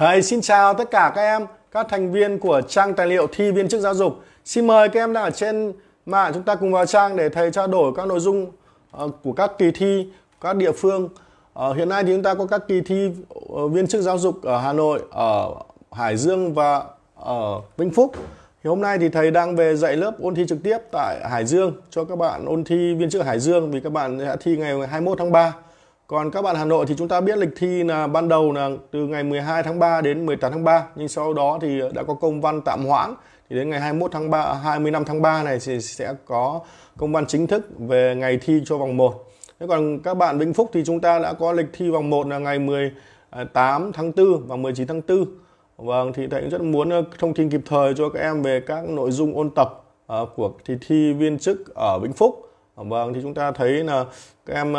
Thầy xin chào tất cả các em, các thành viên của trang tài liệu thi viên chức giáo dục. Xin mời các em đang ở trên mạng chúng ta cùng vào trang để thầy trao đổi các nội dung ờ, của các kỳ thi các địa phương. Ờ, hiện nay thì chúng ta có các kỳ thi ờ, viên chức giáo dục ở Hà Nội, ở Hải Dương và ở Vĩnh Phúc. Thì hôm nay thì thầy đang về dạy lớp ôn thi trực tiếp tại Hải Dương cho các bạn ôn thi viên chức Hải Dương vì các bạn sẽ thi ngày 21 tháng 3. Còn các bạn Hà Nội thì chúng ta biết lịch thi là ban đầu là từ ngày 12 tháng 3 đến 18 tháng 3 nhưng sau đó thì đã có công văn tạm hoãn thì đến ngày 21 tháng 3 25 à, tháng 3 này thì sẽ có công văn chính thức về ngày thi cho vòng 1. Thế còn các bạn Vĩnh Phúc thì chúng ta đã có lịch thi vòng 1 là ngày 18 tháng 4 và 19 tháng 4. Vâng thì thầy cũng rất muốn ờ, thông tin kịp thời cho các em về các nội dung ôn tập ờ, của kỳ thi viên chức ở Vĩnh Phúc. Ờ, vâng thì chúng ta thấy là các em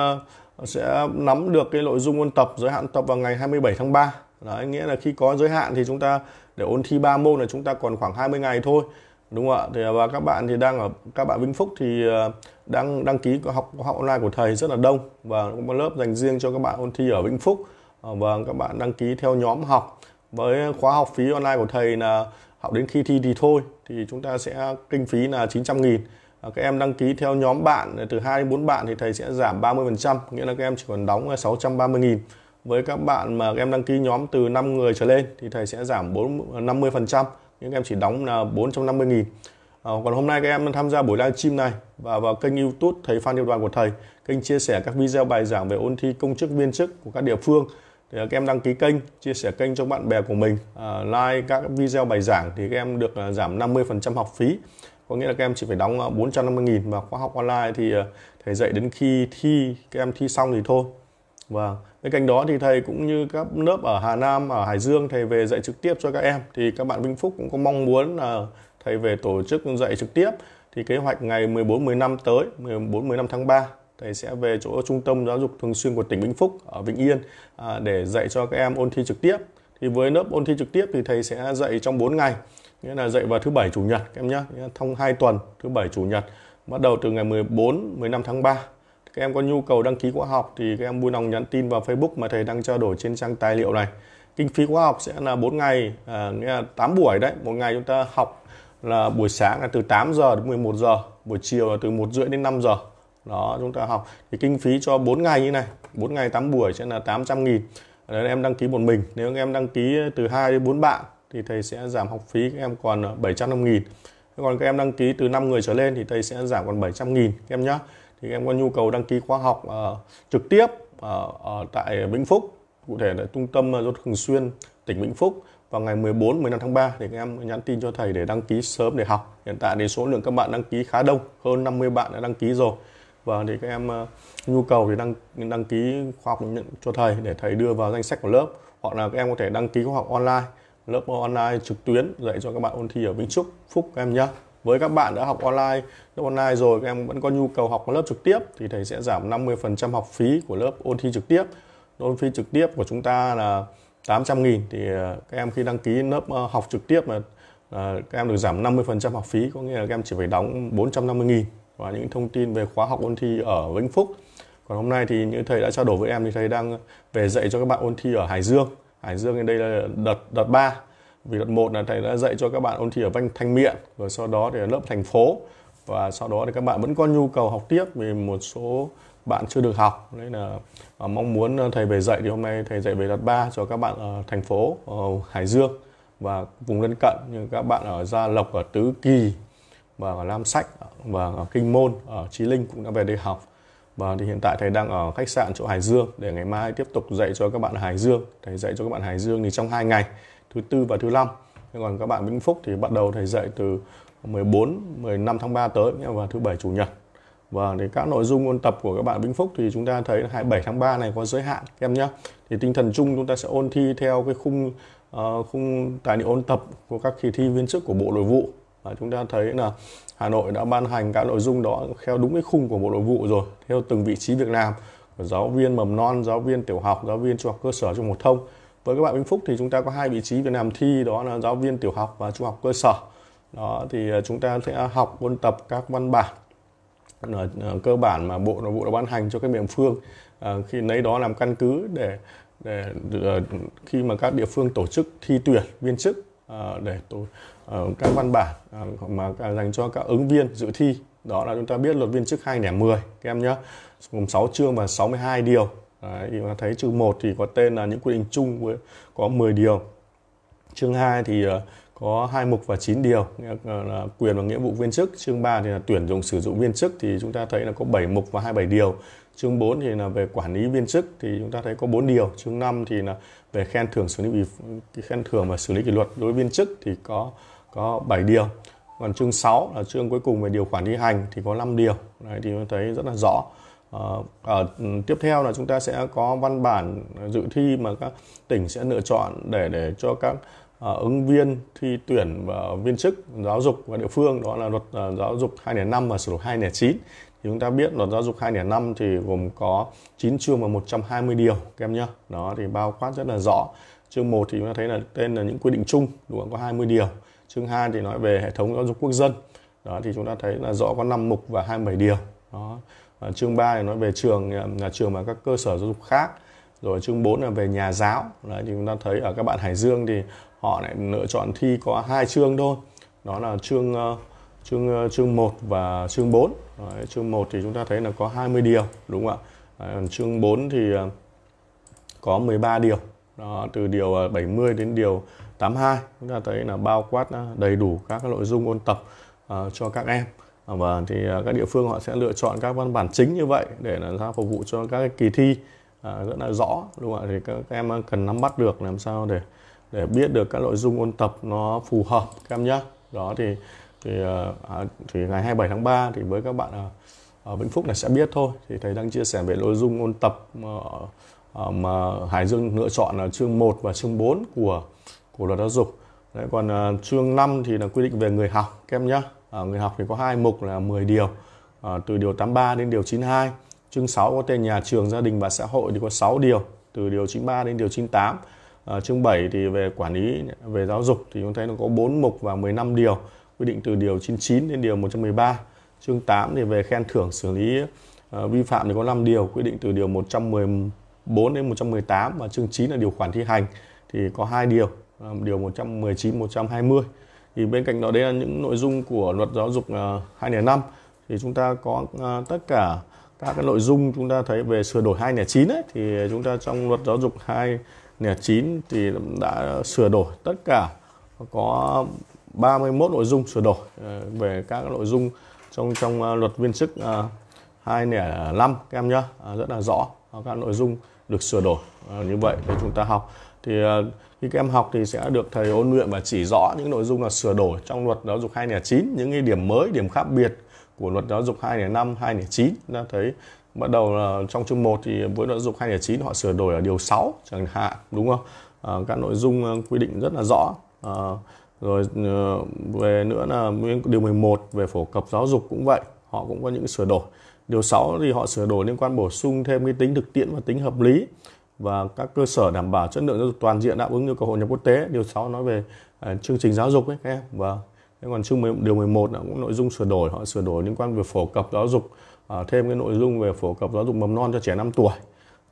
sẽ nắm được cái nội dung ôn tập giới hạn tập vào ngày 27 tháng 3 Đấy, nghĩa là khi có giới hạn thì chúng ta để ôn thi 3 môn là chúng ta còn khoảng 20 ngày thôi. Đúng không ạ? Thì à, và các bạn thì đang ở các bạn Vĩnh Phúc thì à, đang đăng ký học học online của thầy rất là đông. Và có một lớp dành riêng cho các bạn ôn thi ở Vĩnh Phúc. À, và các bạn đăng ký theo nhóm học. Với khóa học phí online của thầy là học đến khi thi thì thôi. Thì chúng ta sẽ kinh phí là 900 nghìn các em đăng ký theo nhóm bạn từ 2 đến 4 bạn thì thầy sẽ giảm 30% nghĩa là các em chỉ còn đóng 630 nghìn. Với các bạn mà các em đăng ký nhóm từ 5 người trở lên thì thầy sẽ giảm 4, 50% nhưng các em chỉ đóng là 450 nghìn. À, còn hôm nay các em tham gia buổi livestream này và vào kênh youtube thầy Phan Điều Đoàn của thầy kênh chia sẻ các video bài giảng về ôn thi công chức viên chức của các địa phương. Thì các em đăng ký kênh chia sẻ kênh cho bạn bè của mình à, like các video bài giảng thì các em được à, giảm 50% học phí có nghĩa là các em chỉ phải đóng ờ, 450.000 và khóa học online thì ờ, thầy dạy đến khi thi các em thi xong thì thôi. Và bên cạnh đó thì thầy cũng như các lớp ở Hà Nam, ở Hải Dương thầy về dạy trực tiếp cho các em. Thì các bạn Vĩnh Phúc cũng có mong muốn là thầy về tổ chức dạy trực tiếp. Thì kế hoạch ngày 14 15 tới 14 15 tháng 3 thầy sẽ về chỗ trung tâm giáo dục thường xuyên của tỉnh Vĩnh Phúc ở Vĩnh Yên à, để dạy cho các em ôn thi trực tiếp. Thì với lớp ôn thi trực tiếp thì thầy sẽ dạy trong 4 ngày, nghĩa là dạy vào thứ bảy chủ nhật các em nhé, thông 2 tuần, thứ bảy chủ nhật bắt đầu từ ngày 14 15 tháng 3 các em có nhu cầu đăng ký khóa học thì các em vui lòng nhắn tin vào Facebook mà thầy đang trao đổi trên trang tài liệu này. Kinh phí khóa học sẽ là 4 ngày, à, nghĩa là 8 buổi đấy. Một ngày chúng ta học là buổi sáng là từ 8 giờ đến 11 giờ, buổi chiều là từ 1 rưỡi đến 5 giờ. Đó, chúng ta học. Thì kinh phí cho 4 ngày như này, 4 ngày 8 buổi sẽ là 800 nghìn. Đấy, em đăng ký một mình. Nếu em đăng ký từ 2 đến 4 bạn thì thầy sẽ giảm học phí các em còn ờ, 750 nghìn. Còn các em đăng ký từ 5 người trở lên thì thầy sẽ giảm còn 700 nghìn các em nhé thì em có nhu cầu đăng ký khóa học uh, trực tiếp uh, ở tại Vĩnh Phúc cụ thể là trung tâm giáo dục thường xuyên tỉnh Vĩnh Phúc vào ngày 14 15 tháng 3 để các em nhắn tin cho thầy để đăng ký sớm để học. Hiện tại thì số lượng các bạn đăng ký khá đông, hơn 50 bạn đã đăng ký rồi. Và thì các em uh, nhu cầu thì đăng đăng ký khóa học nhận cho thầy để thầy đưa vào danh sách của lớp hoặc là các em có thể đăng ký khóa học online, lớp online trực tuyến dạy cho các bạn ôn thi ở Vĩnh Phúc, Phúc các em nhé với các bạn đã học online lớp online rồi các em vẫn có nhu cầu học lớp trực tiếp thì thầy sẽ giảm 50% học phí của lớp ôn thi trực tiếp. Ôn thi trực tiếp của chúng ta là 800.000 thì ờ, các em khi đăng ký lớp ờ, học trực tiếp là ờ, các em được giảm 50% học phí có nghĩa là các em chỉ phải đóng 450.000 và những thông tin về khóa học ôn thi ở Vĩnh Phúc. Còn hôm nay thì như thầy đã trao đổi với em thì thầy đang về dạy cho các bạn ôn thi ở Hải Dương. Hải Dương đây là đợt đợt 3 vì đợt một là thầy đã dạy cho các bạn ôn thi ở Vanh Thanh Miện rồi sau đó thì ở lớp thành phố. Và sau đó thì các bạn vẫn có nhu cầu học tiếp vì một số bạn chưa được học. Nên là à, mong muốn à, thầy về dạy thì hôm nay thầy dạy về đợt 3 cho các bạn ở thành phố ở Hải Dương. Và vùng lân cận như các bạn ở Gia Lộc ở Tứ Kỳ và ở Lam Sách và ở Kinh Môn ở Chí Linh cũng đã về đây học và thì hiện tại thầy đang ở khách sạn chỗ Hải Dương để ngày mai tiếp tục dạy cho các bạn Hải Dương. Thầy dạy cho các bạn Hải Dương thì trong hai ngày thứ tư và thứ năm. Còn các bạn Vĩnh Phúc thì bắt đầu thầy dạy từ 14 15 tháng 3 tới và thứ bảy chủ nhật. Vâng, và để các nội dung ôn tập của các bạn Vĩnh Phúc thì chúng ta thấy 27 tháng 3 này có giới hạn các em nhé. Thì tinh thần chung chúng ta sẽ ôn thi theo cái khung uh, khung tài liệu ôn tập của các kỳ thi viên chức của Bộ Nội vụ và chúng ta thấy là Hà Nội đã ban hành các nội dung đó theo đúng cái khung của Bộ Nội vụ rồi theo từng vị trí việc làm. Của giáo viên mầm non, giáo viên tiểu học, giáo viên trung học cơ sở trung học thông. Với các bạn Vĩnh Phúc thì chúng ta có hai vị trí việc làm thi đó là giáo viên tiểu học và trung học cơ sở. Đó thì à, chúng ta sẽ học ôn tập các văn bản ờ, ờ, cơ bản mà bộ nội vụ đã ban hành cho các địa phương. À, khi lấy đó làm căn cứ để để khi mà các địa phương tổ chức thi tuyển viên chức. Ờ, để tổ ờ, các văn bản ờ, mà dành cho các ứng viên dự thi. Đó là chúng ta biết luật viên chức 2010 các em nhé gồm 6 chương và 62 điều. Đấy, thì mà thấy chương 1 thì có tên là những quy định chung với có 10 điều. Chương 2 thì có hai mục và 9 điều là quyền và nghĩa vụ viên chức. Chương 3 thì là tuyển dụng sử dụng viên chức thì chúng ta thấy là có 7 mục và 27 điều chương 4 thì là về quản lý viên chức thì chúng ta thấy có 4 điều. Chương 5 thì là về khen thưởng xử lý khen thưởng và xử lý kỷ luật đối với viên chức thì có có 7 điều. Còn chương 6 là chương cuối cùng về điều khoản thi hành thì có 5 điều. Đấy, thì chúng thấy rất là rõ. Ờ, ở ờ, ờ, tiếp theo là chúng ta sẽ có văn bản dự thi mà các tỉnh sẽ lựa chọn để để cho các à, ứng viên thi tuyển và viên chức giáo dục và địa phương. Đó là luật à, giáo dục 2005 và sửa đổi 2009 thì chúng ta biết luật giáo dục 2005 thì gồm có 9 chương và 120 điều các em nhé. Đó thì bao quát rất là rõ. Chương 1 thì chúng ta thấy là tên là những quy định chung đúng không? có 20 điều. Chương 2 thì nói về hệ thống giáo dục quốc dân. Đó thì chúng ta thấy là rõ có 5 mục và 27 điều. Đó. À, chương 3 thì nói về trường nhà trường và các cơ sở giáo dục khác. Rồi chương 4 là về nhà giáo. Đấy thì chúng ta thấy ở các bạn Hải Dương thì họ lại lựa chọn thi có hai chương thôi. Đó là chương chương ờ, chương 1 và chương 4 đấy, chương 1 thì chúng ta thấy là có 20 điều đúng không ạ? Đấy, chương 4 thì ờ, có 13 điều. Đó, từ điều ờ, 70 đến điều 82 chúng ta thấy là bao quát đầy đủ các cái nội dung ôn tập uh, cho các em. Và thì uh, các địa phương họ sẽ lựa chọn các văn bản chính như vậy để làm sao phục vụ cho các kỳ thi uh, rất là rõ đúng không ạ? Thì các, các em cần nắm bắt được làm sao để để biết được các nội dung ôn tập nó phù hợp các em nhé đó thì thì ờ, à, thì ngày 27 tháng 3 thì với các bạn ở, ở Vĩnh Phúc này sẽ biết thôi. Thì thầy đang chia sẻ về nội dung ôn tập mà, mà Hải Dương lựa chọn là chương 1 và chương 4 của của luật giáo dục. Đấy, còn uh, chương 5 thì là quy định về người học các em nhé à, người học thì có hai mục là 10 điều à, từ điều 83 đến điều 92 chương 6 có tên nhà trường gia đình và xã hội thì có 6 điều từ điều 93 đến điều 98 à, chương 7 thì về quản lý về giáo dục thì chúng thấy nó có 4 mục và 15 điều quy định từ điều 99 đến điều 113 chương 8 thì về khen thưởng xử lý uh, vi phạm thì có 5 điều quy định từ điều 114 đến 118 và chương 9 là điều khoản thi hành thì có hai điều uh, điều 119 120 thì bên cạnh đó đây là những nội dung của luật giáo dục ờ, uh, 2005 thì chúng ta có uh, tất cả các cái nội dung chúng ta thấy về sửa đổi 2009 ấy thì chúng ta trong luật giáo dục 2009 thì đã sửa đổi tất cả. Có 31 nội dung sửa đổi ờ, về các nội dung trong trong ờ, luật viên chức ờ, 205 các em nhé rất là rõ các nội dung được sửa đổi như vậy để chúng ta học. Thì khi các em học thì sẽ được thầy ôn luyện và chỉ rõ những nội dung là sửa đổi trong luật giáo dục 2009 những cái điểm mới điểm khác biệt của luật giáo dục 2005 2009 ta thấy bắt đầu là trong chương 1 thì với luật giáo dục 2009 họ sửa đổi ở điều 6 chẳng hạn đúng không? À, các nội dung quy định rất là rõ. À, rồi ờ, về nữa là điều 11 về phổ cập giáo dục cũng vậy họ cũng có những sửa đổi điều 6 thì họ sửa đổi liên quan bổ sung thêm cái tính thực tiễn và tính hợp lý và các cơ sở đảm bảo chất lượng giáo dục toàn diện đáp ứng yêu cầu hội nhập quốc tế. Điều 6 nói về uh, chương trình giáo dục ấy các em. Vâng. Và còn chương điều 11 là cũng nội dung sửa đổi, họ sửa đổi liên quan về phổ cập giáo dục, uh, thêm cái nội dung về phổ cập giáo dục mầm non cho trẻ 5 tuổi.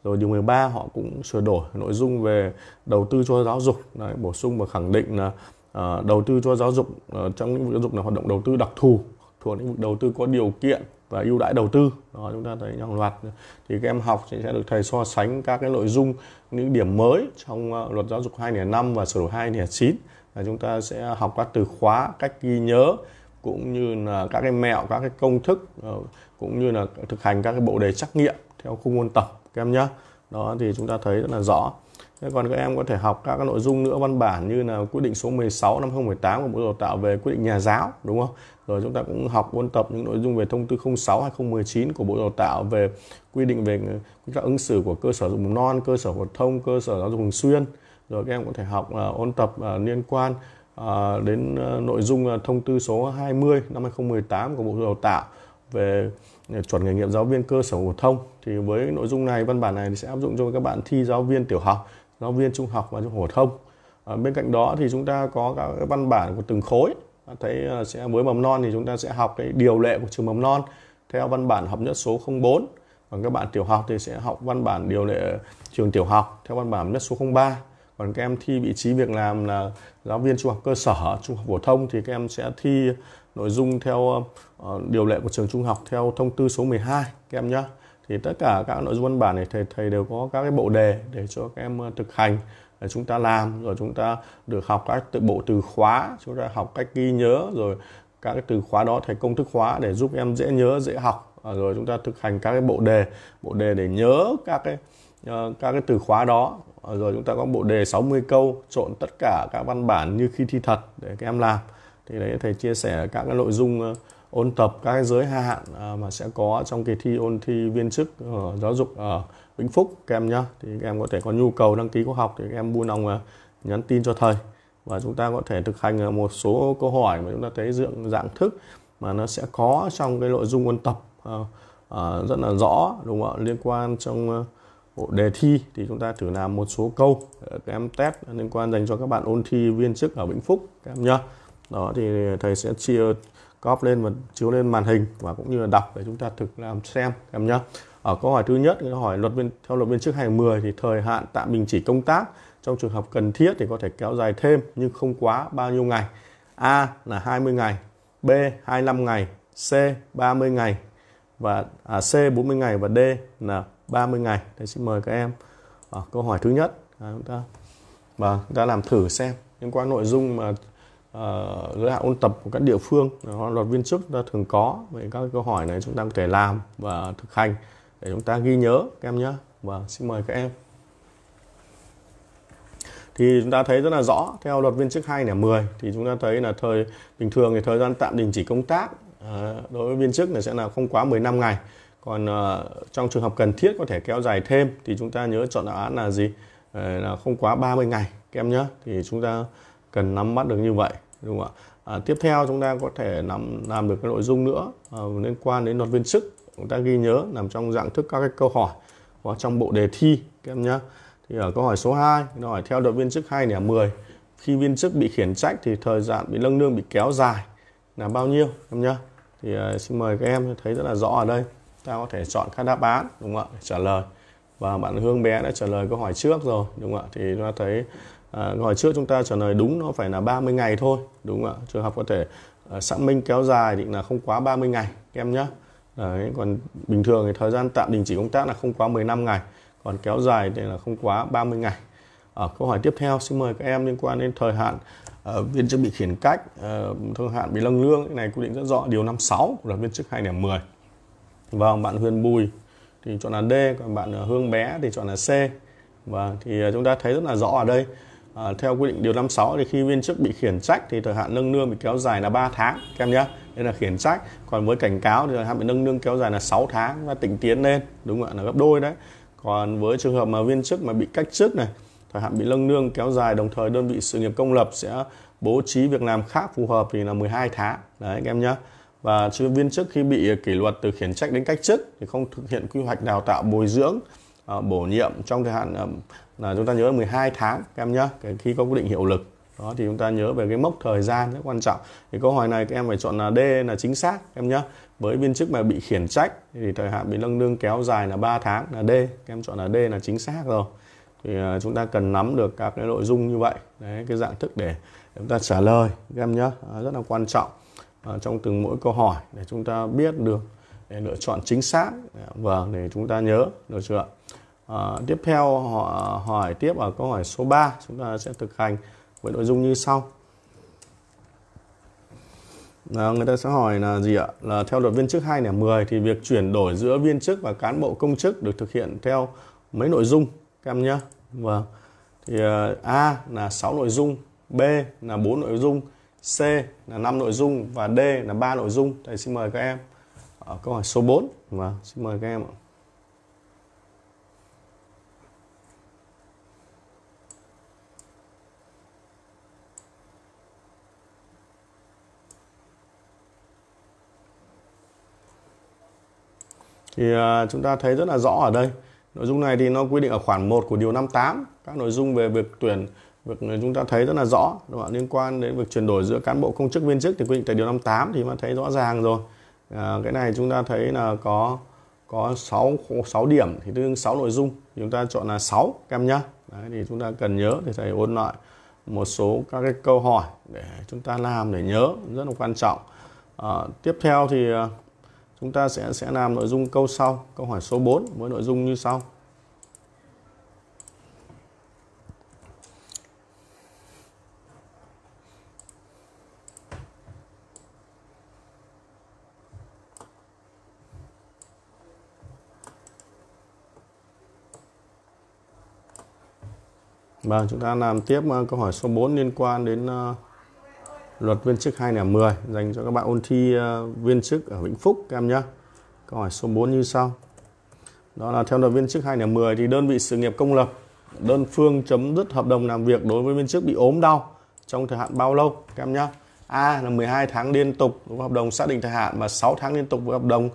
Rồi điều 13 họ cũng sửa đổi nội dung về đầu tư cho giáo dục, Đấy, bổ sung và khẳng định là Ờ, đầu tư cho giáo dục ờ, trong lĩnh vực giáo dục là hoạt động đầu tư đặc thù thuộc lĩnh vực đầu tư có điều kiện và ưu đãi đầu tư. Đó, chúng ta thấy hàng loạt, thì các em học sẽ được thầy so sánh các cái nội dung, những điểm mới trong ờ, luật giáo dục 2005 và sửa đổi 2009 là chúng ta sẽ học các từ khóa, cách ghi nhớ, cũng như là các cái mẹo, các cái công thức cũng như là thực hành các cái bộ đề trắc nghiệm theo khung môn tập, các em nhé đó, thì chúng ta thấy rất là rõ. Thế còn các em có thể học các nội dung nữa văn bản như là quyết định số 16 năm 2018 của Bộ Đào tạo về quyết định nhà giáo đúng không? Rồi chúng ta cũng học ôn tập những nội dung về thông tư 06 2019 của Bộ Đào tạo về quy định về các ứng xử của cơ sở giáo dục mầm non, cơ sở phổ thông, cơ sở giáo dục thường xuyên. Rồi các em có thể học uh, ôn tập uh, liên quan uh, đến uh, nội dung uh, thông tư số 20 năm 2018 của Bộ Đào tạo về chuẩn nghề nghiệp giáo viên cơ sở phổ thông thì với nội dung này văn bản này thì sẽ áp dụng cho các bạn thi giáo viên tiểu học giáo viên trung học và trung học phổ thông. À, bên cạnh đó thì chúng ta có các văn bản của từng khối. Thấy ờ, sẽ với mầm non thì chúng ta sẽ học cái điều lệ của trường mầm non theo văn bản hợp nhất số 04 còn các bạn tiểu học thì sẽ học văn bản điều lệ trường tiểu học theo văn bản nhất số 03 còn các em thi vị trí việc làm là giáo viên trung học cơ sở trung học phổ thông thì các em sẽ thi nội dung theo uh, điều lệ của trường trung học theo thông tư số 12 các em nhé thì tất cả các nội dung văn bản này thầy thầy đều có các cái bộ đề để cho các em ờ, thực hành để chúng ta làm rồi chúng ta được học các tự bộ từ khóa chúng ta học cách ghi nhớ rồi các cái từ khóa đó thầy công thức khóa để giúp em dễ nhớ dễ học. Ờ, rồi chúng ta thực hành các cái bộ đề bộ đề để nhớ các cái ờ, các cái từ khóa đó. Rồi chúng ta có bộ đề 60 câu trộn tất cả các văn bản như khi thi thật để các em làm. Thì đấy thầy chia sẻ các cái nội dung uh, ôn tập các cái giới hạn à, mà sẽ có trong kỳ thi ôn thi viên chức ở giáo dục ở Vĩnh Phúc, các em nhé thì các em có thể có nhu cầu đăng ký khóa học thì các em buôn lòng à, nhắn tin cho thầy. Và chúng ta có thể thực hành một số câu hỏi mà chúng ta thấy dạng dạng thức mà nó sẽ có trong cái nội dung ôn tập à, rất là rõ, đúng không ạ? Liên quan trong bộ đề thi thì chúng ta thử làm một số câu các em test liên quan dành cho các bạn ôn thi viên chức ở Vĩnh Phúc, các em nhá. Đó, thì thầy sẽ chia copy lên và chiếu lên màn hình và cũng như là đọc để chúng ta thực làm xem em nhá ở câu hỏi thứ nhất câu hỏi luật viên theo luật viên chức 2010 thì thời hạn tạm đình chỉ công tác trong trường hợp cần thiết thì có thể kéo dài thêm nhưng không quá bao nhiêu ngày. A là 20 ngày, B 25 ngày, C 30 ngày và à, C 40 ngày và D là 30 ngày. Đây xin mời các em. ở câu hỏi thứ nhất à, chúng ta và chúng ta làm thử xem liên quan nội dung mà Ờ, giới hạn ôn tập của các địa phương. Luật viên chức ta thường có vậy các câu hỏi này chúng ta có thể làm và thực hành để chúng ta ghi nhớ, các em nhé. Và xin mời các em. Thì chúng ta thấy rất là rõ, theo luật viên chức 2 nẻ 10 thì chúng ta thấy là thời, bình thường thì thời gian tạm đình chỉ công tác ờ, đối với viên chức là sẽ là không quá 15 ngày. Còn ờ, trong trường hợp cần thiết có thể kéo dài thêm thì chúng ta nhớ chọn đáp án là gì? Là không quá 30 ngày, các em nhé. Thì chúng ta cần nắm bắt được như vậy đúng không ạ? À, tiếp theo chúng ta có thể nắm làm được cái nội dung nữa à, liên quan đến luật viên chức. Chúng ta ghi nhớ nằm trong dạng thức các cái câu hỏi hoặc trong bộ đề thi các em nhé thì ở câu hỏi số 2 nó hỏi theo đội viên chức 2 điểm 10 khi viên chức bị khiển trách thì thời gian bị lâng lương bị kéo dài là bao nhiêu em nhá? Thì uh, xin mời các em thấy rất là rõ ở đây. Ta có thể chọn các đáp án đúng không ạ? Trả lời. Và bạn Hương bé đã trả lời câu hỏi trước rồi đúng không ạ? Thì chúng ta thấy à, ngồi trước chúng ta trả lời đúng nó phải là 30 ngày thôi đúng không ạ? Trường hợp có thể à, xác minh kéo dài định là không quá 30 ngày các em nhé. Đấy, còn bình thường thì thời gian tạm đình chỉ công tác là không quá 15 ngày còn kéo dài thì là không quá 30 ngày. Ở câu hỏi tiếp theo xin mời các em liên quan đến thời hạn uh, viên chức bị khiển cách uh, thời hạn bị lâng lương cái này quy định rất rõ điều 56 của luật viên chức 2010 vâng bạn Huyền Bùi thì chọn là D còn bạn Hương Bé thì chọn là C. Và thì à, chúng ta thấy rất là rõ ở đây à, theo quy định điều 56 thì khi viên chức bị khiển trách thì thời hạn nâng lương bị kéo dài là 3 tháng các em nhé đây là khiển trách còn với cảnh cáo thì thời hạn bị nâng lương kéo dài là 6 tháng và tỉnh tiến lên đúng không ạ? Là gấp đôi đấy. Còn với trường hợp mà viên chức mà bị cách chức này thời hạn bị nâng lương kéo dài đồng thời đơn vị sự nghiệp công lập sẽ bố trí việc làm khác phù hợp thì là 12 tháng. Đấy các em nhé và viên chức khi bị kỷ luật từ khiển trách đến cách chức thì không thực hiện quy hoạch đào tạo bồi dưỡng Ờ, bổ nhiệm trong thời hạn ờ, là chúng ta nhớ 12 tháng, các em nhé khi có quyết định hiệu lực. Đó, thì chúng ta nhớ về cái mốc thời gian rất quan trọng. Thì câu hỏi này các em phải chọn là D là chính xác em nhé với viên chức mà bị khiển trách thì thời hạn bị nâng lương kéo dài là 3 tháng là D. Các em chọn là D là chính xác rồi. Thì ờ, chúng ta cần nắm được các cái nội dung như vậy. Đấy, cái dạng thức để chúng ta trả lời, các em nhé rất là quan trọng trong từng mỗi câu hỏi để chúng ta biết được, để lựa chọn chính xác. Vâng để chúng ta nhớ, được chưa à, tiếp theo họ hỏi tiếp ở câu hỏi số 3 chúng ta sẽ thực hành với nội dung như sau À, người ta sẽ hỏi là gì ạ? Là theo luật viên chức 2 nẻ 10 thì việc chuyển đổi giữa viên chức và cán bộ công chức được thực hiện theo mấy nội dung các em nhé. Vâng. Thì uh, A là 6 nội dung, B là 4 nội dung, C là 5 nội dung và D là 3 nội dung. Thầy xin mời các em. Ở câu hỏi số 4. Vâng, xin mời các em ạ. Thì uh, chúng ta thấy rất là rõ ở đây. Nội dung này thì nó quy định ở khoản 1 của điều 58 các nội dung về việc tuyển việc chúng ta thấy rất là rõ. Đúng không? liên quan đến việc chuyển đổi giữa cán bộ công chức viên chức thì quy định tại điều 58 thì mà thấy rõ ràng rồi. À, cái này chúng ta thấy là có có 6 6 điểm thì tương đương 6 nội dung. Chúng ta chọn là 6 các em nhé Đấy, thì chúng ta cần nhớ thì thầy ôn lại một số các cái câu hỏi để chúng ta làm để nhớ rất là quan trọng. À, tiếp theo thì à, chúng ta sẽ sẽ làm nội dung câu sau câu hỏi số 4 với nội dung như sau. Và chúng ta làm tiếp ờ, câu hỏi số 4 liên quan đến uh, luật viên chức 2010 dành cho các bạn ôn thi ờ, viên chức ở Vĩnh Phúc các em nhé. Câu hỏi số 4 như sau. Đó là theo luật viên chức 2010 thì đơn vị sự nghiệp công lập đơn phương chấm dứt hợp đồng làm việc đối với viên chức bị ốm đau trong thời hạn bao lâu các em nhé. A là 12 tháng liên tục với hợp đồng xác định thời hạn và 6 tháng liên tục với hợp đồng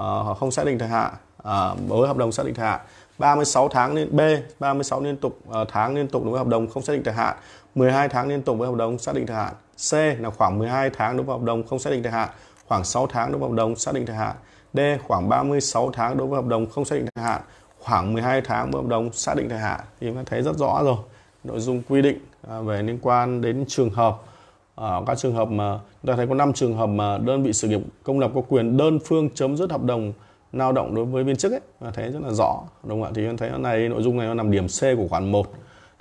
uh, không xác định thời hạn uh, với hợp đồng xác định thời hạn 36 tháng liên B 36 liên tục uh, tháng liên tục đối với hợp đồng không xác định thời hạn 12 tháng liên tục với hợp đồng xác định thời hạn C là khoảng 12 tháng đối với hợp đồng không xác định thời hạn, khoảng 6 tháng đối với hợp đồng xác định thời hạn. D khoảng 36 tháng đối với hợp đồng không xác định thời hạn, khoảng 12 tháng với hợp đồng xác định thời hạn. Thì chúng ta thấy rất rõ rồi. Nội dung quy định à, về liên quan đến trường hợp ở các trường hợp mà, chúng ta thấy có 5 trường hợp mà đơn vị sự nghiệp công lập có quyền đơn phương chấm dứt hợp đồng lao động đối với viên chức ấy. Và thấy rất là rõ, đúng không ạ? Thì em thấy ở này, nội dung này nó nằm điểm C của khoản 1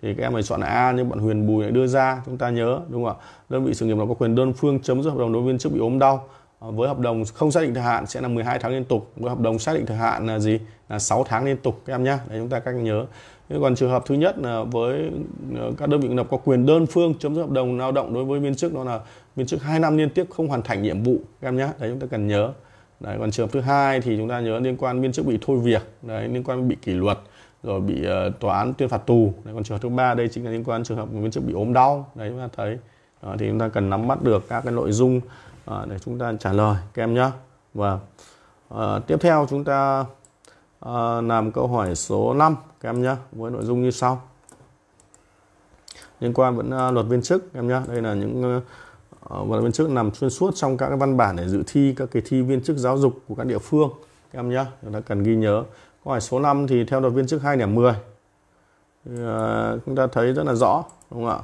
thì các em phải chọn là A nhưng bạn Huyền Bùi lại đưa ra, chúng ta nhớ, đúng không ạ? Đơn vị sự nghiệp nó có quyền đơn phương chấm dứt hợp đồng đối với viên chức bị ốm đau. Ờ, với hợp đồng không xác định thời hạn sẽ là 12 tháng liên tục, với hợp đồng xác định thời hạn là gì? Là 6 tháng liên tục, các em nhé để chúng ta cách nhớ. Thế còn trường hợp thứ nhất là với ờ, các đơn vị lập có quyền đơn phương chấm dứt hợp đồng lao động đối với viên chức, đó là viên chức 2 năm liên tiếp không hoàn thành nhiệm vụ, các em nhé đấy, chúng ta cần nhớ. Đấy, còn trường hợp thứ hai thì chúng ta nhớ liên quan viên chức bị thôi việc, đấy, liên quan bị kỷ luật rồi bị uh, tòa án tuyên phạt tù. Đấy, còn trường hợp thứ ba đây chính là liên quan trường hợp viên chức bị ốm đau. Đấy chúng ta thấy. Uh, thì chúng ta cần nắm bắt được các cái nội dung uh, để chúng ta trả lời. Các em nhé và uh, tiếp theo chúng ta uh, làm câu hỏi số 5 các em nhé với nội dung như sau. Liên quan vẫn uh, luật viên chức các em nhé đây là những uh, và viên chức nằm xuyên suốt trong các cái văn bản để dự thi các kỳ thi viên chức giáo dục của các địa phương. Các em nhé chúng ta cần ghi nhớ câu hỏi số 5 thì theo đột viên chức 2 điểm 10 thì, uh, chúng ta thấy rất là rõ đúng không ạ?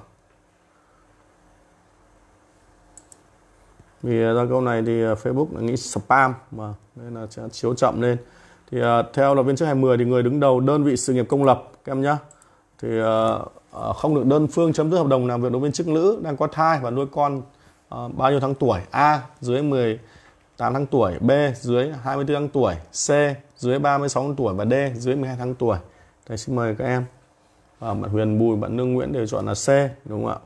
Vì à, ra câu này thì à, Facebook là nghĩ spam mà nên là sẽ chiếu chậm lên. Thì uh, theo đột viên chức 20 thì người đứng đầu đơn vị sự nghiệp công lập các em nhá. thì uh, không được đơn phương chấm dứt hợp đồng làm việc đối viên chức nữ đang có thai và nuôi con uh, bao nhiêu tháng tuổi? A dưới 10 8 tháng tuổi B dưới 24 tháng tuổi C dưới 36 tuổi và D dưới 12 tháng tuổi. Thầy xin mời các em. À, bạn Huyền Bùi bạn Nương Nguyễn đều chọn là C đúng không ạ?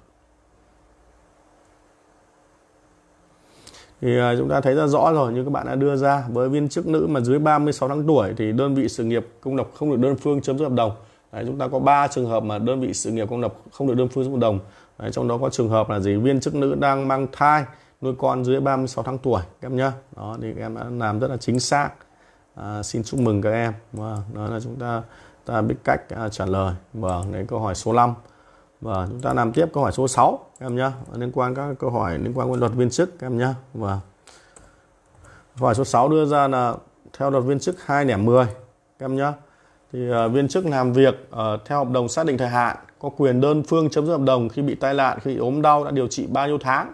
Thì à, chúng ta thấy ra rõ rồi như các bạn đã đưa ra với viên chức nữ mà dưới 36 tháng tuổi thì đơn vị sự nghiệp công lập không được đơn phương chấm dứt hợp đồng. Đấy, chúng ta có 3 trường hợp mà đơn vị sự nghiệp công lập không được đơn phương chấm dứt hợp đồng. Đấy, trong đó có trường hợp là gì? Viên chức nữ đang mang thai nuôi con dưới 36 tháng tuổi các em nhé đó thì các em đã làm rất là chính xác à, xin chúc mừng các em. Vâng đó là chúng ta ta biết cách à, trả lời. Vâng đến câu hỏi số 5 và vâng, chúng ta làm tiếp câu hỏi số 6 các em nhé liên quan các câu hỏi liên quan đến luật viên chức các em nhé và vâng. câu hỏi số 6 đưa ra là theo luật viên chức 2.10 các em nhé thì uh, viên chức làm việc uh, theo hợp đồng xác định thời hạn có quyền đơn phương chấm dứt hợp đồng khi bị tai nạn khi ốm đau đã điều trị bao nhiêu tháng?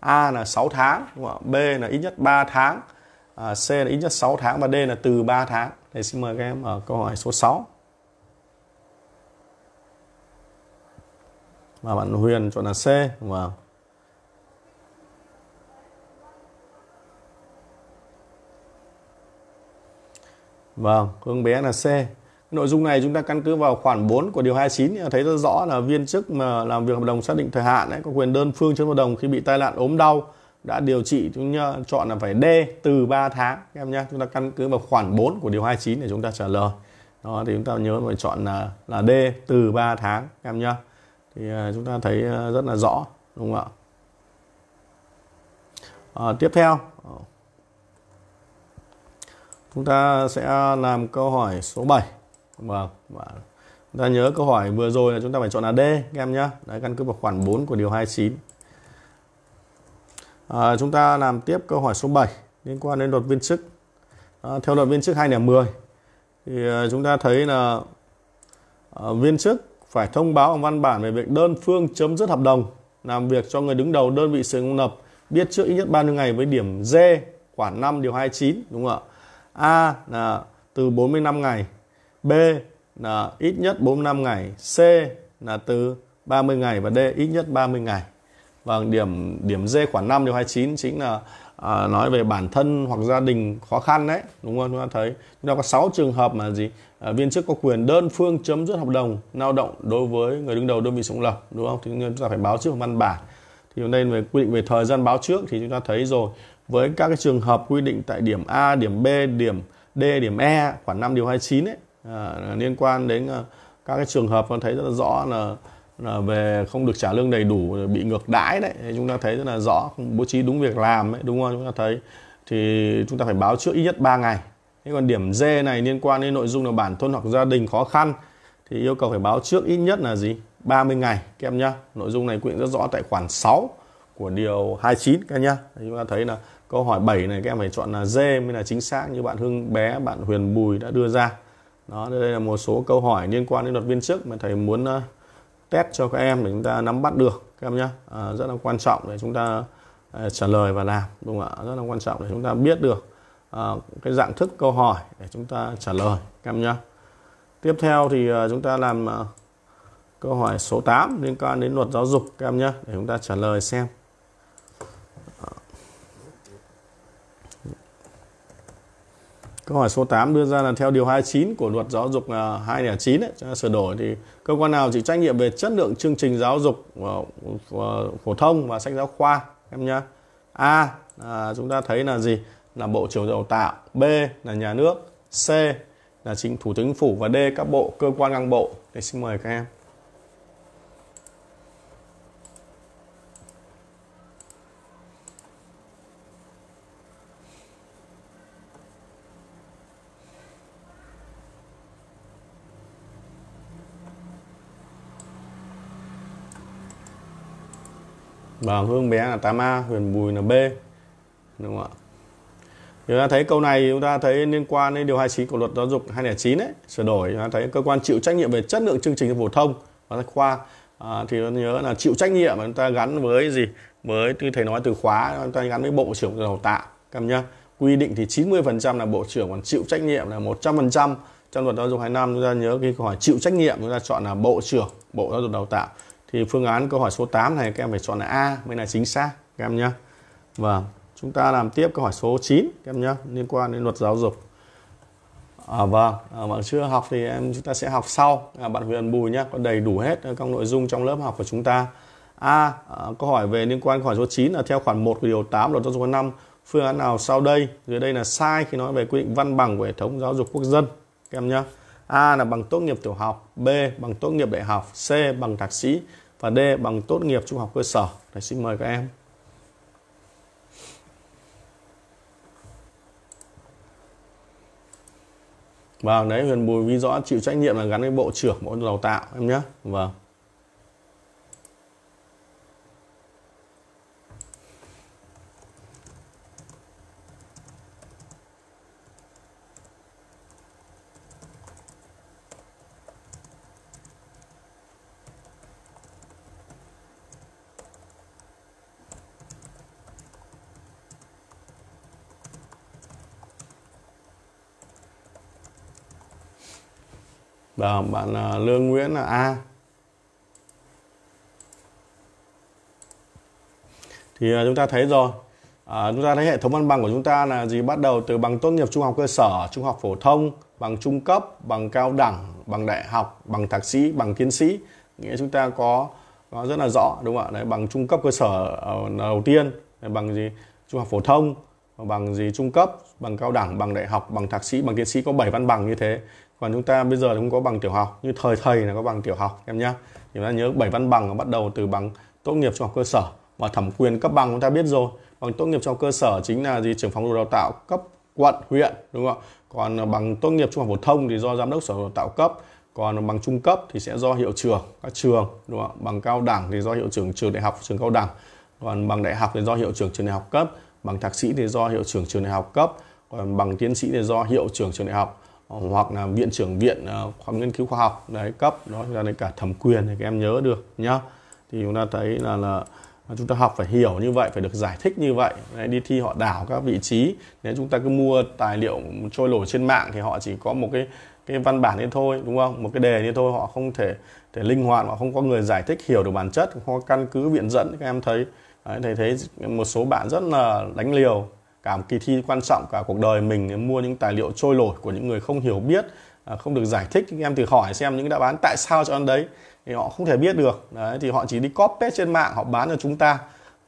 A là 6 tháng B là ít nhất 3 tháng à, C là ít nhất 6 tháng và D là từ 3 tháng. Thầy xin mời các em ở câu hỏi số 6 và bạn Huyền chọn là C. Vâng. Vâng, Hương bé là C. Nội dung này chúng ta căn cứ vào khoản 4 của điều 29 thấy rất rõ là viên chức mà làm việc hợp đồng xác định thời hạn ấy, có quyền đơn phương chấm hợp đồng khi bị tai nạn ốm đau đã điều trị chúng ta chọn là phải D từ 3 tháng các em nhé. Chúng ta căn cứ vào khoản 4 của điều 29 để chúng ta trả lời. Đó thì chúng ta nhớ phải chọn là là D từ 3 tháng các em nhé. Thì à, chúng ta thấy à, rất là rõ đúng không ạ? À, tiếp theo. Chúng ta sẽ làm câu hỏi số 7 vâng, vâng, chúng ta nhớ câu hỏi vừa rồi là chúng ta phải chọn là D các em nhé. Đấy, căn cứ vào khoản 4 của điều 29. À, chúng ta làm tiếp câu hỏi số 7 liên quan đến luật viên chức. à, theo luật viên chức 210 thì à, chúng ta thấy là à, viên chức phải thông báo bằng văn bản về việc đơn phương chấm dứt hợp đồng làm việc cho người đứng đầu đơn vị sự công lập biết trước ít nhất 30 ngày với điểm D khoản 5 điều 29 đúng không ạ? A là từ 45 ngày, B là ít nhất 45 ngày, C là từ 30 ngày và D ít nhất 30 ngày. Và điểm điểm D khoản 5 điều 29 chính là à, nói về bản thân hoặc gia đình khó khăn đấy, đúng không? Chúng ta thấy chúng ta có 6 trường hợp mà gì? À, viên chức có quyền đơn phương chấm dứt hợp đồng lao động đối với người đứng đầu đơn vị sự lập, đúng không? Thì chúng ta phải báo trước văn bản. Thì ở đây về quy định về thời gian báo trước thì chúng ta thấy rồi với các cái trường hợp quy định tại điểm A, điểm B, điểm D, điểm E khoản 5 điều 29 ấy à, liên quan đến à, các cái trường hợp con thấy rất là rõ là là về không được trả lương đầy đủ bị ngược đãi đấy. Chúng ta thấy rất là rõ không bố trí đúng việc làm ấy, đúng không? Chúng ta thấy. Thì chúng ta phải báo trước ít nhất 3 ngày. Thế còn điểm D này liên quan đến nội dung là bản thân hoặc gia đình khó khăn thì yêu cầu phải báo trước ít nhất là gì? 30 ngày. Các em nhá nội dung này quy định rất rõ tại khoản 6 của điều 29 các em nhá. Chúng ta thấy là câu hỏi 7 này các em phải chọn là D mới là chính xác như bạn Hưng bé bạn Huyền Bùi đã đưa ra. Đó đây là một số câu hỏi liên quan đến luật viên chức mà thầy muốn uh, test cho các em để chúng ta nắm bắt được các em nhé. À, rất là quan trọng để chúng ta à, trả lời và làm đúng không ạ? Rất là quan trọng để chúng ta biết được à, cái dạng thức câu hỏi để chúng ta trả lời các em nhé. Tiếp theo thì à, chúng ta làm à, câu hỏi số 8 liên quan đến luật giáo dục các em nhé để chúng ta trả lời xem. Câu hỏi số 8 đưa ra là theo điều 29 của luật giáo dục 2009 ấy, sửa đổi thì cơ quan nào chịu trách nhiệm về chất lượng chương trình giáo dục ờ, ờ, phổ thông và sách giáo khoa em nhá. A à, chúng ta thấy là gì? Là Bộ trưởng Đào tạo, B là nhà nước, C là chính thủ tướng chính phủ và D các bộ cơ quan ngang bộ. Để xin mời các em. Vâng, Hương bé là 8A, Huyền Bùi là B. Đúng không ạ? Chúng ta thấy câu này chúng ta thấy liên quan đến điều 29 của luật giáo dục 2009 ấy, sửa đổi chúng ta thấy cơ quan chịu trách nhiệm về chất lượng chương trình phổ thông và sách khoa à, thì nhớ là chịu trách nhiệm mà chúng ta gắn với gì? Với như thầy nói từ khóa chúng ta gắn với bộ trưởng đào tạo các nhá. Quy định thì 90% là bộ trưởng còn chịu trách nhiệm là 100% trong luật giáo dục 2 năm chúng ta nhớ cái câu hỏi chịu trách nhiệm chúng ta chọn là bộ trưởng bộ giáo dục đào tạo thì phương án câu hỏi số 8 này các em phải chọn là A mới là chính xác các em nhé và vâng, chúng ta làm tiếp câu hỏi số 9 các em nhé liên quan đến luật giáo dục. À, vâng à, bạn chưa học thì em chúng ta sẽ học sau. À, bạn Huyền Bùi nhé có đầy đủ hết à, các nội dung trong lớp học của chúng ta. A à, câu hỏi về liên quan câu hỏi số 9 là theo khoản 1 của điều 8 luật giáo dục năm. Phương án nào sau đây? Dưới đây là sai khi nói về quy định văn bằng của hệ thống giáo dục quốc dân các em nhé A là bằng tốt nghiệp tiểu học, B bằng tốt nghiệp đại học, C bằng thạc sĩ và D bằng tốt nghiệp trung học cơ sở. Thầy xin mời các em. Vâng, đấy Huyền Bùi ghi rõ chịu trách nhiệm là gắn với Bộ trưởng Bộ Đào tạo em nhé. Vâng. Đó, bạn uh, Lương Nguyễn là A. Thì uh, chúng ta thấy rồi. À, chúng ta thấy hệ thống văn bằng của chúng ta là gì bắt đầu từ bằng tốt nghiệp trung học cơ sở, trung học phổ thông, bằng trung cấp, bằng cao đẳng, bằng đại học, bằng thạc sĩ, bằng tiến sĩ. Nghĩa chúng ta có có rất là rõ đúng không ạ? Đấy, bằng trung cấp cơ sở uh, đầu tiên, bằng gì trung học phổ thông, bằng gì trung cấp, bằng cao đẳng, bằng đại học, bằng thạc sĩ, bằng tiến sĩ có 7 văn bằng như thế. Còn chúng ta bây giờ không có bằng tiểu học như thời thầy là có bằng tiểu học em nhé thì chúng ta nhớ bảy văn bằng bắt đầu từ bằng tốt nghiệp trung học cơ sở và thẩm quyền cấp bằng chúng ta biết rồi. Bằng tốt nghiệp trung học cơ sở chính là gì? Trưởng phòng đào tạo cấp quận huyện đúng không ạ? Còn bằng tốt nghiệp trung học phổ thông thì do giám đốc sở đào tạo cấp. Còn bằng trung cấp thì sẽ do hiệu trưởng các trường đúng không ạ? Bằng cao đẳng thì do hiệu trưởng trường đại học trường cao đẳng. Còn bằng đại học thì do hiệu trưởng trường đại học cấp bằng thạc sĩ thì do hiệu trưởng trường đại học cấp còn bằng tiến sĩ thì do hiệu trưởng trường đại học ờ, hoặc là viện trưởng viện ờ, khoa nghiên cứu khoa học đấy cấp. Đó là cả thẩm quyền thì các em nhớ được nhá. Thì chúng ta thấy là là chúng ta học phải hiểu như vậy phải được giải thích như vậy đấy, đi thi họ đảo các vị trí. Nếu chúng ta cứ mua tài liệu trôi nổi trên mạng thì họ chỉ có một cái cái văn bản như thôi đúng không? Một cái đề như thôi họ không thể thể linh hoạt họ không có người giải thích hiểu được bản chất không có căn cứ viện dẫn các em thấy đấy, thầy thấy một số bạn rất là đánh liều. Cả một kỳ thi quan trọng cả cuộc đời mình mua những tài liệu trôi nổi của những người không hiểu biết à, không được giải thích em thử hỏi xem những đáp án tại sao cho ăn đấy. Thì họ không thể biết được. Đấy thì họ chỉ đi copy trên mạng họ bán cho chúng ta.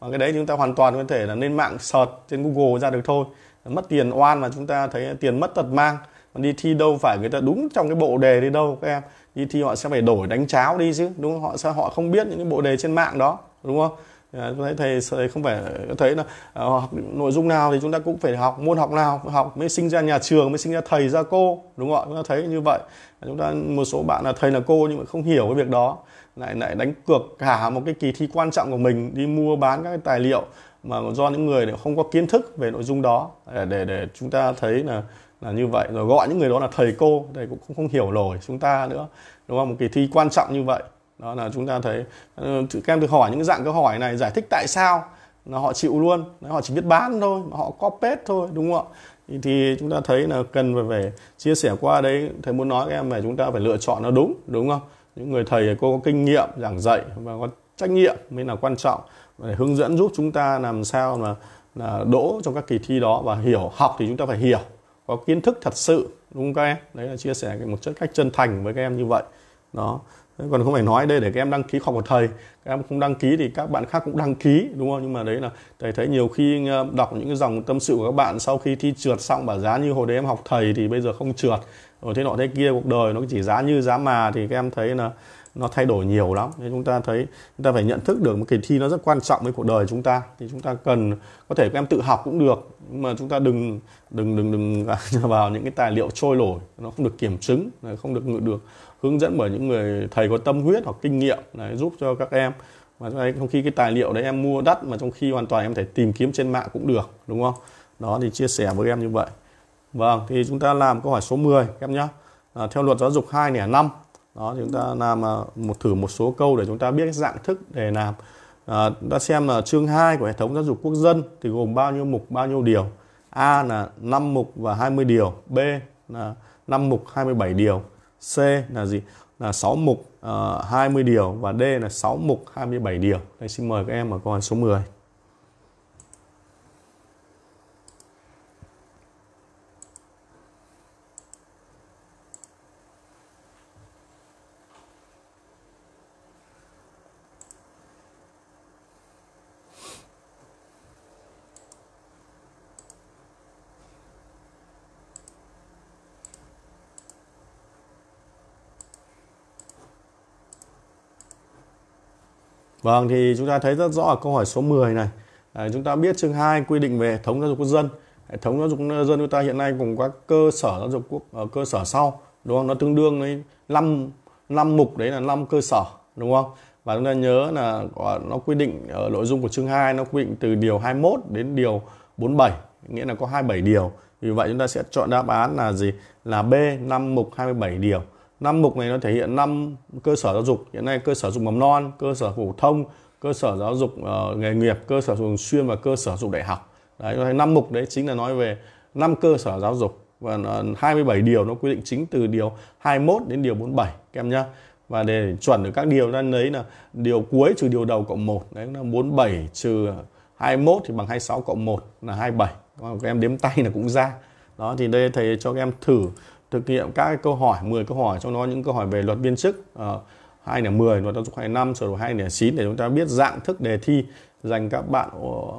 Và cái đấy chúng ta hoàn toàn có thể là lên mạng search trên Google ra được thôi. Mất tiền oan mà chúng ta thấy tiền mất tật mang. Mà đi thi đâu phải người ta đúng trong cái bộ đề đi đâu các em. Đi thi họ sẽ phải đổi đánh cháo đi chứ đúng không? Họ sẽ họ không biết những cái bộ đề trên mạng đó đúng không? Dạ, à, thấy thầy, thầy không phải thấy là à, học nội dung nào thì chúng ta cũng phải học môn học nào học mới sinh ra nhà trường mới sinh ra thầy ra cô đúng không ạ? Chúng ta thấy như vậy. Chúng ta một số bạn là thầy là cô nhưng mà không hiểu cái việc đó. Lại lại đánh cược cả một cái kỳ thi quan trọng của mình đi mua bán các cái tài liệu mà do những người không có kiến thức về nội dung đó. Để để, để chúng ta thấy là là như vậy. Rồi gọi những người đó là thầy cô thầy cũng không, không hiểu nổi chúng ta nữa đúng không? Một kỳ thi quan trọng như vậy đó là chúng ta thấy ờ, các em được hỏi những dạng câu hỏi này giải thích tại sao là họ chịu luôn. Họ chỉ biết bán thôi họ copy thôi đúng không ạ? Thì, thì chúng ta thấy là cần phải, phải chia sẻ qua đấy. Thầy muốn nói các em là chúng ta phải lựa chọn nó đúng đúng không? Những người thầy cô có kinh nghiệm giảng dạy và có trách nhiệm mới là quan trọng để hướng dẫn giúp chúng ta làm sao mà là đỗ trong các kỳ thi đó và hiểu học thì chúng ta phải hiểu có kiến thức thật sự đúng không các em? Đấy là chia sẻ một chất cách chân thành với các em như vậy. Đó còn không phải nói đây để các em đăng ký học một thầy các em không đăng ký thì các bạn khác cũng đăng ký, đúng không? Nhưng mà đấy là, thầy thấy nhiều khi ờ, đọc những cái dòng tâm sự của các bạn sau khi thi trượt xong bảo giá như hồi đấy em học thầy thì bây giờ không trượt. Rồi thế nọ thế kia, cuộc đời nó chỉ giá như giá mà thì các em thấy là nó thay đổi nhiều lắm. Nên chúng ta thấy chúng ta phải nhận thức được một kỳ thi nó rất quan trọng với cuộc đời chúng ta. Thì chúng ta cần có thể các em tự học cũng được nhưng mà chúng ta đừng đừng đừng đừng vào những cái tài liệu trôi nổi nó không được kiểm chứng không được được hướng dẫn bởi những người thầy có tâm huyết hoặc kinh nghiệm đấy, giúp cho các em. Mà trong khi cái tài liệu đấy em mua đắt mà trong khi hoàn toàn em thể tìm kiếm trên mạng cũng được đúng không? Đó thì chia sẻ với em như vậy. Vâng thì chúng ta làm câu hỏi số 10 các em nhé à, theo luật giáo dục 2 nẻ 5 đó chúng ta làm à, một thử một số câu để chúng ta biết dạng thức để làm à, chúng ta xem là chương 2 của hệ thống giáo dục quốc dân thì gồm bao nhiêu mục bao nhiêu điều A là 5 mục và 20 điều B là 5 mục 27 điều C là gì? Là 6 mục à, uh, 20 điều và D là 6 mục 27 điều. Đây xin mời các em ở câu hỏi số 10. Vâng thì chúng ta thấy rất rõ ở câu hỏi số 10 này. À, chúng ta biết chương 2 quy định về hệ thống giáo dục quốc dân. Hệ thống giáo dục quốc dân chúng ta hiện nay cùng các cơ sở giáo dục quốc ở cơ sở sau, đúng không? Nó tương đương với 5 5 mục đấy là 5 cơ sở, đúng không? Và chúng ta nhớ là ờ, nó quy định ở nội dung của chương 2 nó quy định từ điều 21 đến điều 47, nghĩa là có 27 điều. Vì vậy chúng ta sẽ chọn đáp án là gì? Là B 5 mục 27 điều năm mục này nó thể hiện năm cơ sở giáo dục. Hiện nay cơ sở giáo dục mầm non cơ sở phổ thông cơ sở giáo dục uh, nghề nghiệp cơ sở thường xuyên và cơ sở giáo dục đại học. Đấy năm mục đấy chính là nói về năm cơ sở giáo dục. Và ờ, 27 điều nó quy định chính từ điều 21 đến điều 47 các em nhá. Và để chuẩn được các điều ta lấy là điều cuối trừ điều đầu cộng 1 đấy là 47 trừ 21 thì bằng 26 cộng 1 là 27 các em đếm tay là cũng ra. Đó thì đây thầy cho các em thử thực hiện các câu hỏi 10 câu hỏi trong đó những câu hỏi về luật viên chức uh, 2 là 10 luật giáo dục 25 sửa đổi hai là 9 để chúng ta biết dạng thức đề thi dành các bạn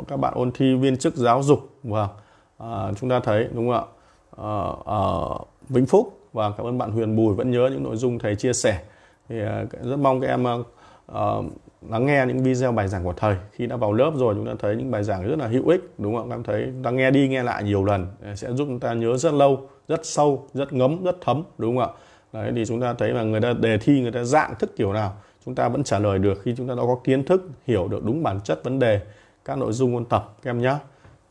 các bạn ôn thi viên chức giáo dục và uh, ờ, chúng ta thấy đúng không ạ? Uh, ở Vĩnh Phúc và cảm ơn bạn Huyền Bùi vẫn nhớ những nội dung thầy chia sẻ. Thì uh, rất mong các em uh, lắng nghe những video bài giảng của thầy. Khi đã vào lớp rồi chúng ta thấy những bài giảng rất là hữu ích đúng không các em thấy chúng ta nghe đi nghe lại nhiều lần sẽ giúp chúng ta nhớ rất lâu rất sâu rất ngấm rất thấm đúng không ạ? Đấy thì chúng ta thấy là người ta đề thi người ta dạng thức kiểu nào chúng ta vẫn trả lời được khi chúng ta đã có kiến thức hiểu được đúng bản chất vấn đề các nội dung ôn tập các em nhé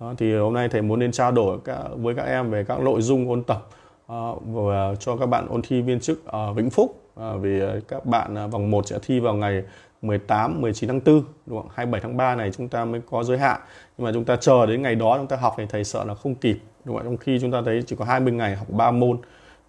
đó, thì hôm nay thầy muốn nên trao đổi với các em về các nội dung ôn tập ờ, và cho các bạn ôn thi viên chức ở Vĩnh Phúc ờ, vì các bạn ờ, vòng 1 sẽ thi vào ngày 18, 19 tháng 4, đúng không? 27 tháng 3 này chúng ta mới có giới hạn. Nhưng mà chúng ta chờ đến ngày đó chúng ta học thì thầy sợ là không kịp, đúng không? Trong khi chúng ta thấy chỉ có 20 ngày học 3 môn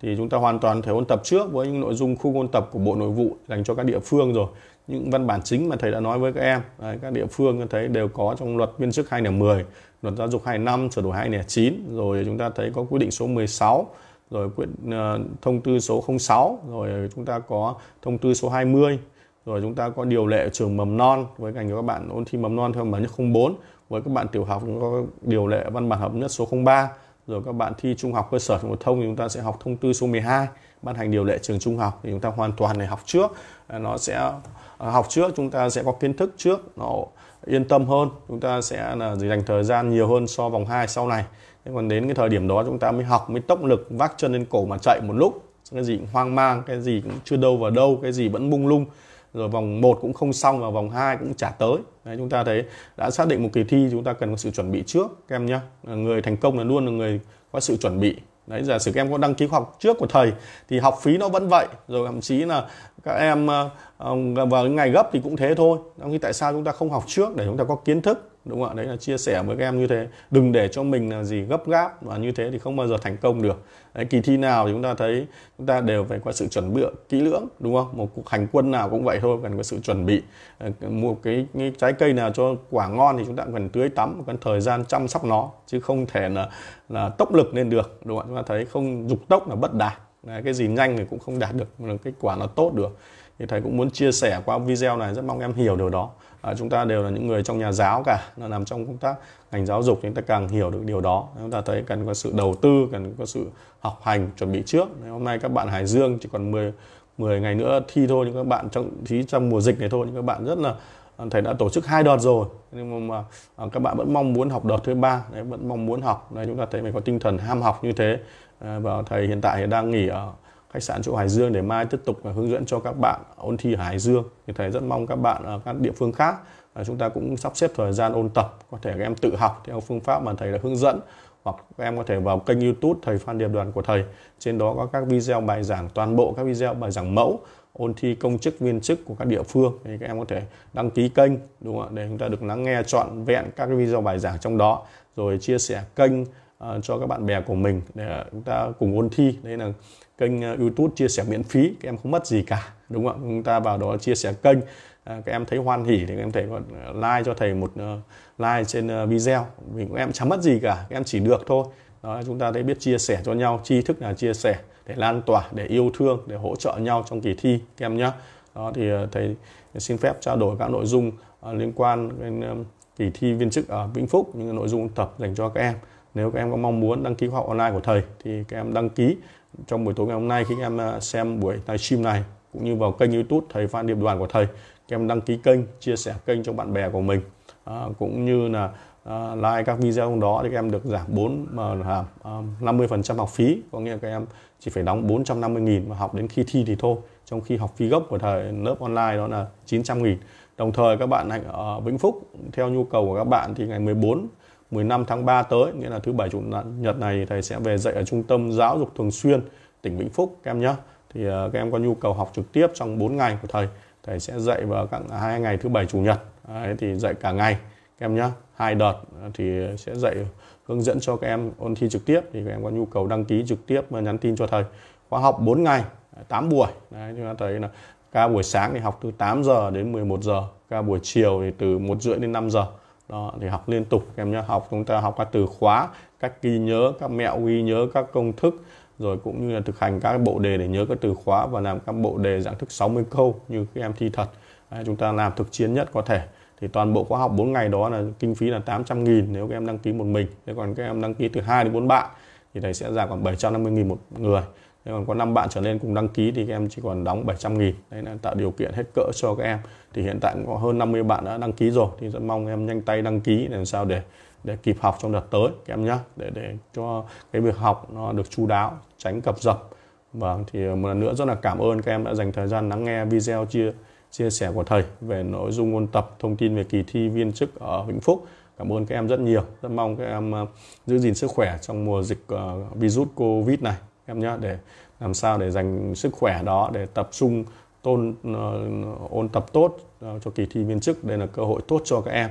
thì chúng ta hoàn toàn thể ôn tập trước với những nội dung khung ôn tập của Bộ Nội vụ dành cho các địa phương rồi. Những văn bản chính mà thầy đã nói với các em, đấy, các địa phương thấy đều có trong luật viên chức 2010, luật giáo dục 25, sửa đổi 2009, rồi chúng ta thấy có quyết định số 16, rồi quyết ờ, thông tư số 06, rồi chúng ta có thông tư số 20, rồi chúng ta có điều lệ trường mầm non với ngành của các bạn, ôn thi mầm non theo bản nhất 04 với các bạn tiểu học chúng có điều lệ văn bản hợp nhất số 03 rồi các bạn thi trung học cơ sở phổ thông thì chúng ta sẽ học thông tư số 12 ban hành điều lệ trường trung học thì chúng ta hoàn toàn để học trước. À, nó sẽ à, học trước chúng ta sẽ có kiến thức trước, nó yên tâm hơn. Chúng ta sẽ là dành thời gian nhiều hơn so vòng 2 sau này. Thế còn đến cái thời điểm đó chúng ta mới học, mới tốc lực vác chân lên cổ mà chạy một lúc. Cái gì cũng hoang mang, cái gì cũng chưa đâu vào đâu, cái gì vẫn mung lung rồi vòng 1 cũng không xong và vòng 2 cũng chả tới. Đấy, chúng ta thấy đã xác định một kỳ thi chúng ta cần có sự chuẩn bị trước các em nhé người thành công là luôn là người có sự chuẩn bị. Đấy giả sử các em có đăng ký học trước của thầy thì học phí nó vẫn vậy. Rồi thậm chí là các em ờ, ờ, vào vào ngày gấp thì cũng thế thôi. Trong khi tại sao chúng ta không học trước để chúng ta có kiến thức? Đúng không ạ? Đấy là chia sẻ với các em như thế. Đừng để cho mình là gì gấp gáp và như thế thì không bao giờ thành công được. Đấy, kỳ thi nào thì chúng ta thấy chúng ta đều phải có sự chuẩn bị kỹ lưỡng đúng không? Một cuộc hành quân nào cũng vậy thôi cần có sự chuẩn bị. Ờ, một cái, cái trái cây nào cho quả ngon thì chúng ta cần tưới tắm cần thời gian chăm sóc nó chứ không thể là là tốc lực lên được đúng không ạ? Chúng ta thấy không dục tốc là bất đạt. Đấy, cái gì nhanh thì cũng không đạt được kết quả nó tốt được. Thì thầy cũng muốn chia sẻ qua video này rất mong em hiểu điều đó à, chúng ta đều là những người trong nhà giáo cả nó nằm trong công tác ngành giáo dục chúng ta càng hiểu được điều đó. Chúng ta thấy cần có sự đầu tư cần có sự học hành chuẩn bị trước. Hôm nay các bạn Hải Dương chỉ còn 10 10 ngày nữa thi thôi nhưng các bạn trong thí trong mùa dịch này thôi nhưng các bạn rất là à, thầy đã tổ chức hai đợt rồi. Nhưng mà, mà à, các bạn vẫn mong muốn học đợt thứ ba đấy vẫn mong muốn học. Đấy chúng ta thấy mình có tinh thần ham học như thế. À, và thầy hiện tại đang nghỉ ở khách sạn chỗ Hải Dương để mai tiếp tục hướng dẫn cho các bạn ôn thi Hải Dương. Thì thầy rất mong các bạn ở các địa phương khác à, chúng ta cũng sắp xếp thời gian ôn tập có thể các em tự học theo phương pháp mà thầy đã hướng dẫn hoặc các em có thể vào kênh YouTube thầy Phan Điệp Đoàn của thầy. Trên đó có các video bài giảng toàn bộ các video bài giảng mẫu ôn thi công chức viên chức của các địa phương. Thì các em có thể đăng ký kênh đúng không ạ? Để chúng ta được lắng nghe trọn vẹn các video bài giảng trong đó rồi chia sẻ kênh uh, cho các bạn bè của mình để chúng ta cùng ôn thi. Đây là kênh ờ, YouTube chia sẻ miễn phí các em không mất gì cả đúng không ạ? Chúng ta vào đó chia sẻ kênh à, các em thấy hoan hỉ thì các em thể like cho thầy một ờ, like trên video. Vì các em chẳng mất gì cả các em chỉ được thôi. Đó chúng ta thấy biết chia sẻ cho nhau tri thức là chia sẻ để lan tỏa để yêu thương để hỗ trợ nhau trong kỳ thi các em nhé đó thì thầy xin phép trao đổi các nội dung liên quan đến kỳ thi viên chức ở Vĩnh Phúc những nội dung tập dành cho các em. Nếu các em có mong muốn đăng ký khóa học online của thầy thì các em đăng ký trong buổi tối ngày hôm nay khi em ờ, xem buổi livestream này cũng như vào kênh youtube thầy Phan Điệp Đoàn của thầy các em đăng ký kênh chia sẻ kênh cho bạn bè của mình. À, cũng như là à, like các video trong đó thì các em được giảm 4 mà là à, 50% học phí. Có nghĩa là các em chỉ phải đóng 450 nghìn và học đến khi thi thì thôi. Trong khi học phí gốc của thầy lớp online đó là 900 nghìn. Đồng thời các bạn ở Vĩnh Phúc theo nhu cầu của các bạn thì ngày 14 15 tháng 3 tới nghĩa là thứ bảy chủ nhật này thầy sẽ về dạy ở trung tâm giáo dục thường xuyên tỉnh Vĩnh Phúc các em nhé thì ờ, các em có nhu cầu học trực tiếp trong 4 ngày của thầy thầy sẽ dạy vào các hai ngày thứ bảy chủ nhật. Đấy, thì dạy cả ngày các em nhé hai đợt ờ, thì sẽ dạy hướng dẫn cho các em ôn thi trực tiếp thì các em có nhu cầu đăng ký trực tiếp và nhắn tin cho thầy. Khóa học 4 ngày 8 buổi. Đấy, chúng ta thấy là ca buổi sáng thì học từ 8 giờ đến 11 giờ ca buổi chiều thì từ một rưỡi đến 5 giờ đó thì học liên tục. Em nhé học chúng ta học các từ khóa cách ghi nhớ các mẹo ghi nhớ các công thức rồi cũng như là thực hành các bộ đề để nhớ các từ khóa và làm các bộ đề dạng thức 60 câu như các em thi thật. Đấy, chúng ta làm thực chiến nhất có thể. Thì toàn bộ khóa học 4 ngày đó là kinh phí là 800 nghìn nếu các em đăng ký một mình. Thế còn các em đăng ký từ 2 đến 4 bạn thì thầy sẽ giảm còn 750 nghìn một người nếu còn có 5 bạn trở lên cùng đăng ký thì các em chỉ còn đóng 700 nghìn. Đấy là tạo điều kiện hết cỡ cho các em. Thì hiện tại cũng có hơn 50 bạn đã đăng ký rồi thì rất mong em nhanh tay đăng ký để làm sao để để kịp học trong đợt tới các em nhé để để cho cái việc học nó được chu đáo tránh cập dập vâng thì một lần nữa rất là cảm ơn các em đã dành thời gian lắng nghe video chia chia sẻ của thầy về nội dung ôn tập thông tin về kỳ thi viên chức ở Vĩnh Phúc. Cảm ơn các em rất nhiều. Rất mong các em ờ, giữ gìn sức khỏe trong mùa dịch uh, virus covid này em nhé để làm sao để dành sức khỏe đó để tập trung tôn uh, ôn tập tốt uh, cho kỳ thi viên chức. Đây là cơ hội tốt cho các em.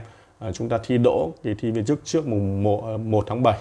Uh, chúng ta thi đỗ kỳ thi viên chức trước mùng 1, 1 tháng 7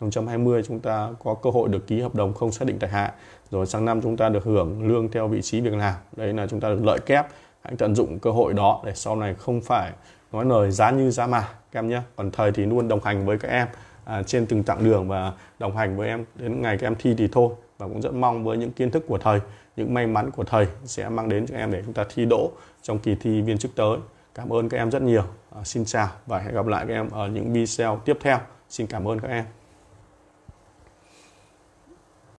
2020 chúng ta có cơ hội được ký hợp đồng không xác định thời hạn. Rồi sang năm chúng ta được hưởng lương theo vị trí việc làm. Đấy là chúng ta được lợi kép. Hãy tận dụng cơ hội đó để sau này không phải nói lời giá như giá mà các em nhé. Còn thời thì luôn đồng hành với các em à, trên từng chặng đường và đồng hành với em đến ngày các em thi thì thôi. Và cũng rất mong với những kiến thức của thầy những may mắn của thầy sẽ mang đến cho em để chúng ta thi đỗ trong kỳ thi viên chức tới. Cảm ơn các em rất nhiều. À, xin chào và hẹn gặp lại các em ở những video tiếp theo. Xin cảm ơn các em.